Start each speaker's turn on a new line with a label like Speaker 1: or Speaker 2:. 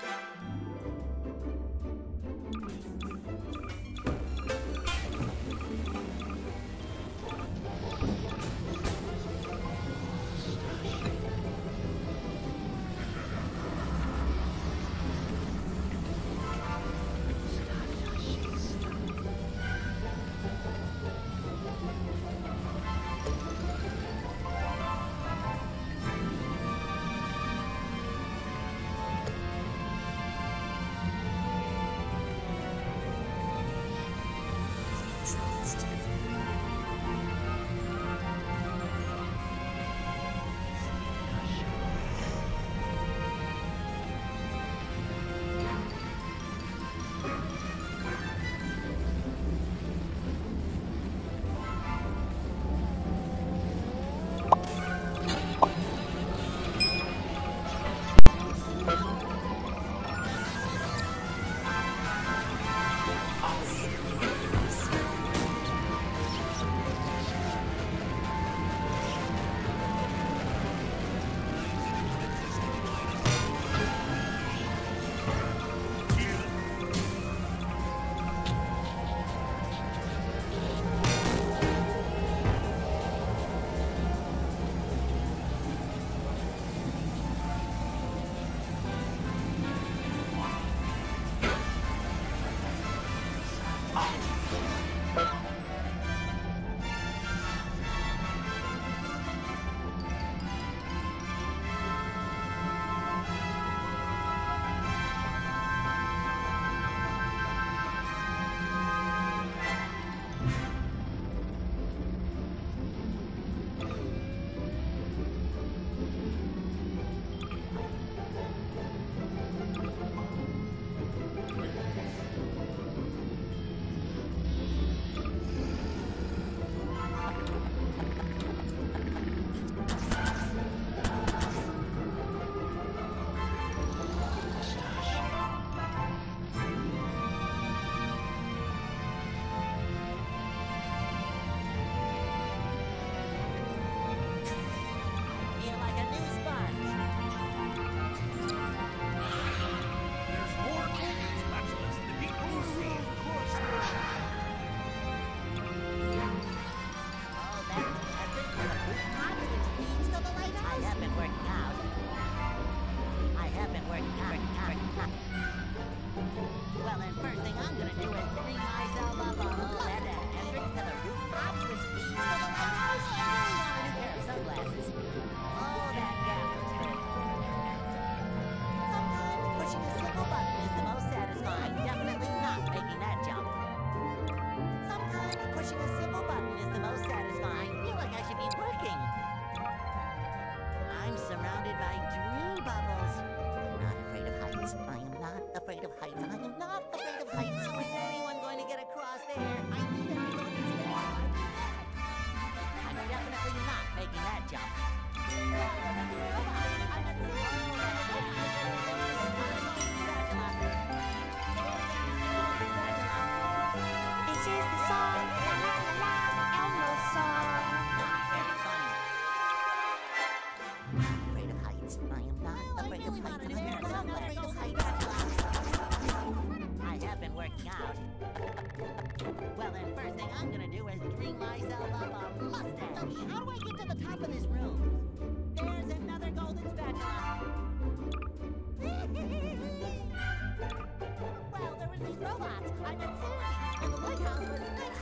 Speaker 1: Feel Oh,